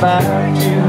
find you.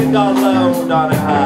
it down uh, low, Donahue.